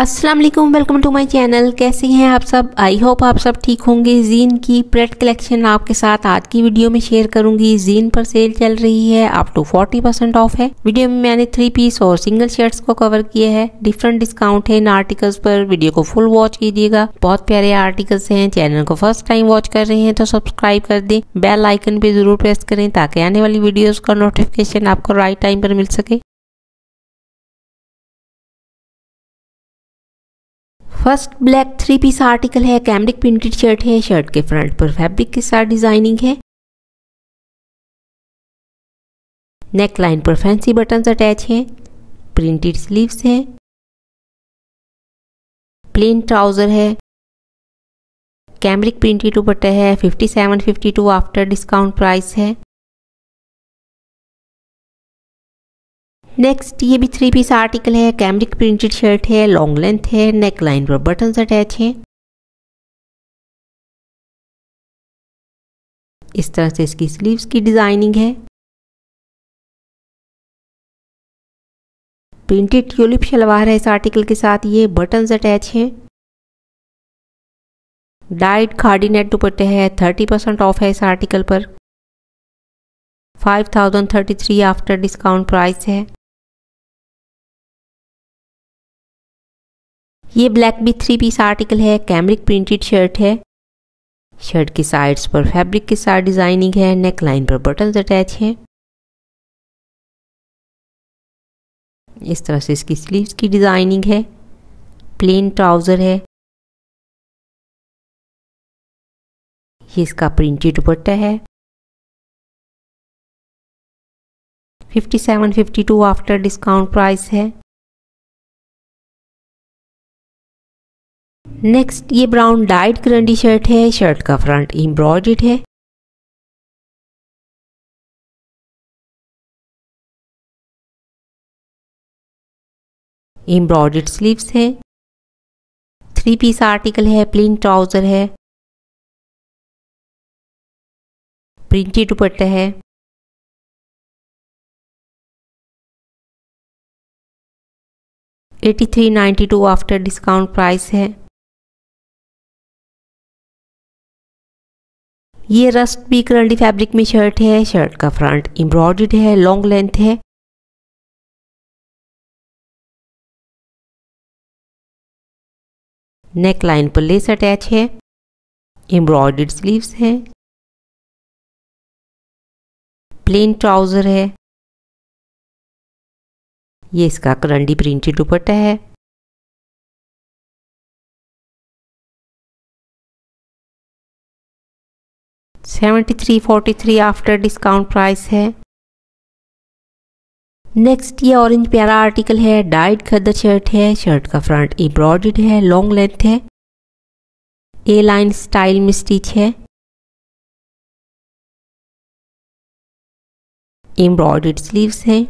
अस्सलाम वालेकुम welcome to my channel कैसे हैं आप सब? आई होप आप सब ठीक होंगे. जीन की प्रेट कलेक्शन आपके साथ आज की वीडियो में शेयर करूँगी. जीन पर सेल चल रही है. अप टू 40 परसेंट ऑफ़ है. वीडियो में मैंने थ्री पीस और सिंगल शर्ट्स को कवर किया है. डिफरेंट डिस्काउंट है इन आर्टिकल्स पर. वीडियो को फुल वॉच कीजिएगा. बहुत प्यारे आर्टिकल्स हैं. चैनल को फ़र्स्ट टाइम वॉच कर रहे हैं तो सब्सक्राइब कर दें. बेल आइकन पे ज़रूर प्रेस करें ताकि आने वाली वीडियोज़ का नोटिफिकेशन आपको राइट टाइम पर मिल सके. First black three piece article है, कैमरिक प्रिंटेड शर्ट है, शर्ट के फ्रंट पर फैब्रिक के साथ डिज़ाइनिंग है। नेक लाइन पर फैंसी बटन्स अटैच हैं, प्रिंटेड स्लीव्स हैं। प्लेन ट्राउज़र है, कैमरिक प्रिंटेड दुपट्टा है 57 52 आफ्टर डिस्काउंट प्राइस है। नेक्स्ट ये भी थ्री पीस आर्टिकल है कैमरिक प्रिंटेड शर्ट है लॉन्ग लेंथ है नेक लाइन पर बटन्स अटैच हैं। इस तरह से इसकी स्लीव्स की डिज़ाइनिंग है। प्रिंटेड ट्यूलिप शलवार है इस आर्टिकल के साथ, ये बटन्स अटैच हैं। डाइट खाड़ी नेट दुपट्टे है थर्टी परसेंट ऑफ़ है इस आर्टिकल पर। Five thousand thirty three after discount price है। ये ब्लैक भी थ्री पीस आर्टिकल है कैमरिक प्रिंटेड शर्ट है। शर्ट की साइड्स पर फैब्रिक के साथ डिज़ाइनिंग है नेक लाइन पर बटन अटैच है। इस तरह से इसकी स्लीव्स की डिज़ाइनिंग है। प्लेन ट्राउज़र है। ये इसका प्रिंटेड दुपट्टा है। 57 52 आफ्टर डिस्काउंट प्राइस है। नेक्स्ट ये ब्राउन डाइट करंडी शर्ट है शर्ट का फ्रंट एम्ब्रॉयड है। एम्ब्रॉयड स्लीव्स है। थ्री पीस आर्टिकल है प्लेन ट्राउज़र है। प्रिंटेड दुपट्टा है। Eighty three ninety two after discount price है। ये रस्ट भी करंडी फैब्रिक में शर्ट है, शर्ट का फ्रंट एम्ब्रॉयड है, लॉन्ग लेंथ है। नेक लाइन पर लेस अटैच है एम्ब्रॉयड स्लीव्स हैं। प्लेन ट्राउज़र है। ये इसका करंडी प्रिंटेड दुपट्टा है। Seventy three forty three after discount price है। नेक्स्ट ये ऑरेंज प्यारा आर्टिकल है डाइट खदर शर्ट है शर्ट का फ्रंट एम्ब्रॉयड है लॉन्ग लेंथ है। ए लाइन स्टाइल में स्टिच है। एम्ब्रॉयड स्लीव्स हैं।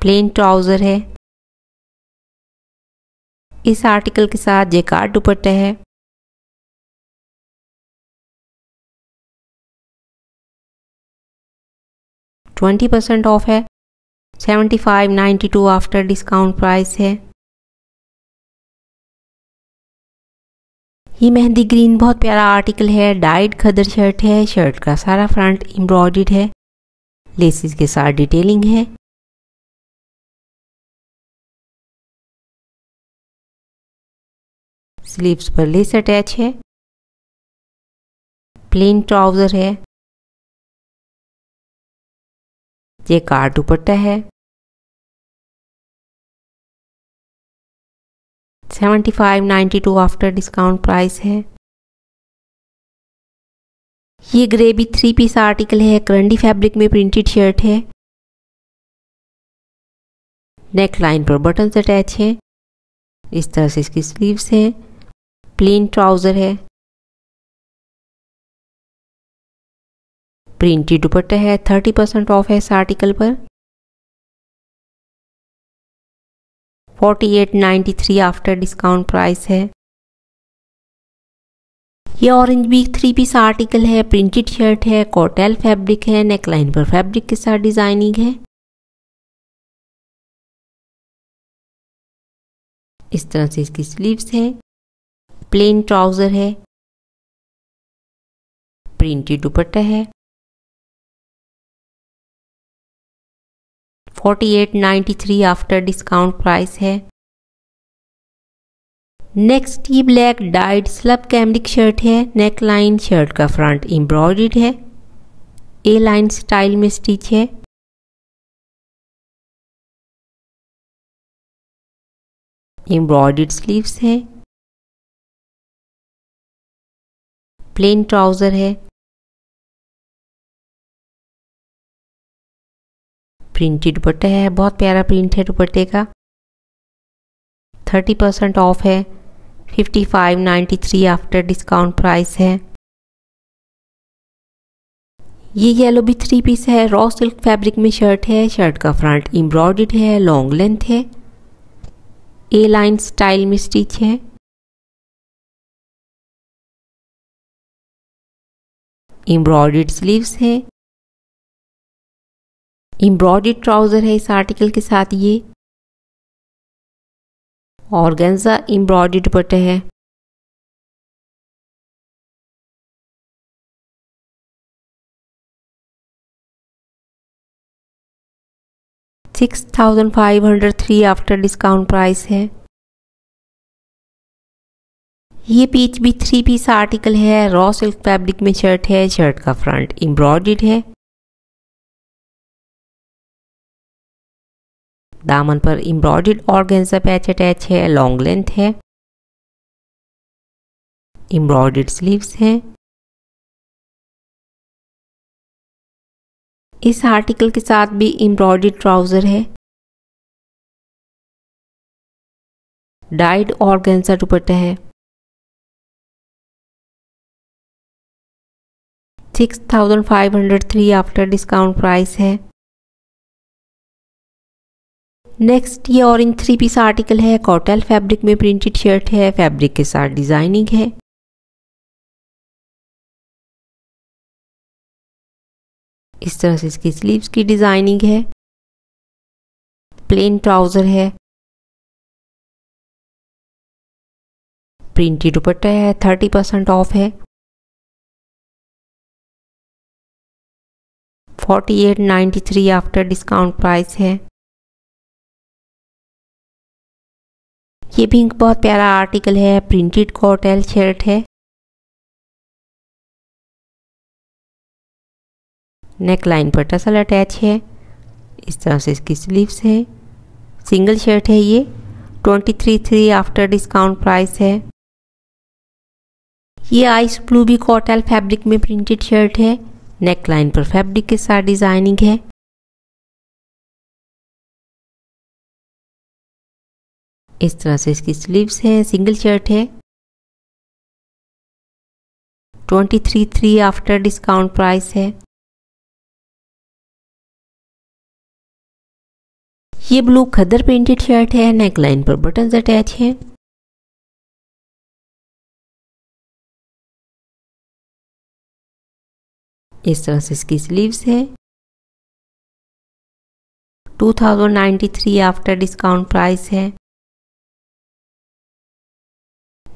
प्लेन ट्राउज़र है। इस आर्टिकल के साथ जेकार्ड दुपट्टा है। ट्वेंटी परसेंट ऑफ़ है। Seventy five ninety two after discount price है। ये मेहंदी ग्रीन बहुत प्यारा आर्टिकल है। डाइड खदर शर्ट है। शर्ट का सारा फ्रंट एम्ब्रॉयड है। लेसिस के साथ डिटेलिंग है। स्लीव्स पर लेस अटैच है। प्लेन ट्राउज़र है। ये कार दुपट्टा है। Seventy five ninety two after discount price है। ये ग्रे भी थ्री पीस आर्टिकल है, करंडी फैब्रिक में प्रिंटेड शर्ट है। नेक लाइन पर बटन्स अटैच हैं। इस तरह से इसकी स्लीव्स हैं। प्लेन ट्राउज़र है। प्रिंटेड दुपट्टा है थर्टी परसेंट ऑफ़ है इस आर्टिकल पर। Forty eight ninety three after discount price है। ये ऑरेंज भी थ्री पीस आर्टिकल है प्रिंटेड शर्ट है कॉटेल फैब्रिक है नेकलाइन पर फैब्रिक के साथ डिज़ाइनिंग है। इस तरह से इसकी स्लीव्स हैं। प्लेन ट्राउज़र है। प्रिंटेड दुपट्टा है। 4893 आफ्टर डिस्काउंट प्राइस है। नेक्स्ट ये black dyed slub cambric shirt है। नेक लाइन शर्ट का फ्रंट एम्ब्रॉयड है। ए लाइन स्टाइल में स्टिच है। एम्ब्रॉयड स्लीव्स है। प्लेन ट्राउज़र है। प्रिंटेड दुपट्टा है, बहुत प्यारा प्रिंट है दुपट्टे का। थर्टी परसेंट ऑफ़ है fifty five ninety three after discount price है। ये येलो भी थ्री पीस है रॉ सिल्क फैब्रिक में शर्ट है शर्ट का फ्रंट एम्ब्रॉयड है लॉन्ग लेंथ है। ए लाइन स्टाइल में स्टिच है। एम्ब्रॉयड स्लीव्स है। एम्ब्रॉयड ट्राउज़र है इस आर्टिकल के साथ ये। और गेंजा एम्ब्रॉयड दुपट्टे है। Six thousand five hundred three after discount price है। ये पीच भी थ्री पीस आर्टिकल है। रॉ सिल्क फैब्रिक में शर्ट है। शर्ट का फ्रंट एम्ब्रॉयड है। दामन पर एम्ब्रॉयड ऑर्गेन्जा पैच अटैच है लॉन्ग लेंथ है। एम्ब्रॉयड स्लीव्स हैं। इस आर्टिकल के साथ भी एम्ब्रॉयड ट्राउज़र है। डाइड ऑर्गेन्जा दुपट्टा है। Six thousand five hundred three after discount price है। नेक्स्ट ये ऑरेंज थ्री पीस आर्टिकल है कॉटल फैब्रिक में प्रिंटेड शर्ट है फैब्रिक के साथ डिज़ाइनिंग है। इस तरह से इसकी स्लीव्स की डिज़ाइनिंग है। प्लेन ट्राउज़र है। प्रिंटेड दुपट्टा है थर्टी परसेंट ऑफ़ है। Forty eight ninety three after discount price है। ये भी बहुत प्यारा आर्टिकल है प्रिंटेड कॉटेल शर्ट है। नेक लाइन पर टसल अटैच है। इस तरह से इसकी स्लीव्स है। सिंगल शर्ट है ये। Twenty three three after discount price है। ये आइस ब्लू भी कॉटल फैब्रिक में प्रिंटेड शर्ट है। नेक लाइन पर फैब्रिक के साथ डिज़ाइनिंग है। इस तरह से इसकी स्लीव्स है सिंगल शर्ट है। Twenty three three after discount price है। ये ब्लू खदर प्रिंटेड शर्ट है नेक लाइन पर बटन अटैच है। इस तरह से इसकी स्लीव्स है। 2093 आफ्टर डिस्काउंट प्राइस है।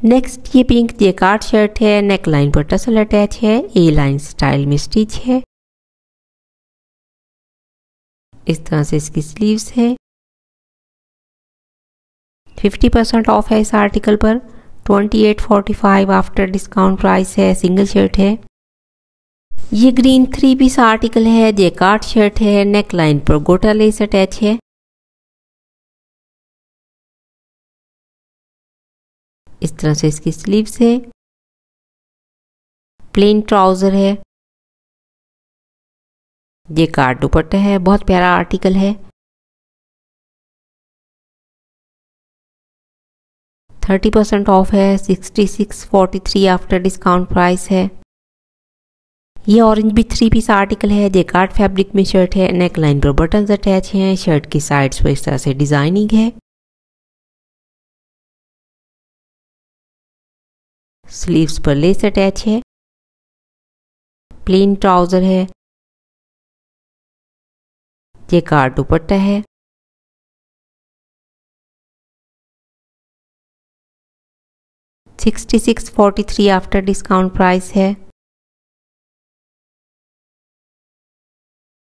नेक्स्ट ये पिंक जेकार्ड शर्ट है नेक लाइन पर टसल अटैच है ए लाइन स्टाइल में स्टिच है। इस तरह से इसकी स्लीव्स है। 50 परसेंट ऑफ़ है इस आर्टिकल पर। 2845 आफ्टर डिस्काउंट प्राइस है सिंगल शर्ट है। ये ग्रीन थ्री पीस आर्टिकल है जेकार्ड शर्ट है नेक लाइन पर गोटा लेस अटैच है। इस तरह से इसकी स्लीव्स है। प्लेन ट्राउज़र है। ये कार्ड दुपट्टा है, बहुत प्यारा आर्टिकल है। थर्टी परसेंट ऑफ़ है sixty six forty three after discount price है। ये ऑरेंज भी थ्री पीस आर्टिकल है जे कार्ड फैब्रिक में शर्ट है नेक लाइन पर बटन अटैच हैं शर्ट की साइड्स पर इस तरह से डिज़ाइनिंग है। स्लीव्स पर लेस अटैच है। प्लेन ट्राउज़र है। ये कार दुपट्टा है। Sixty six forty three after discount price है।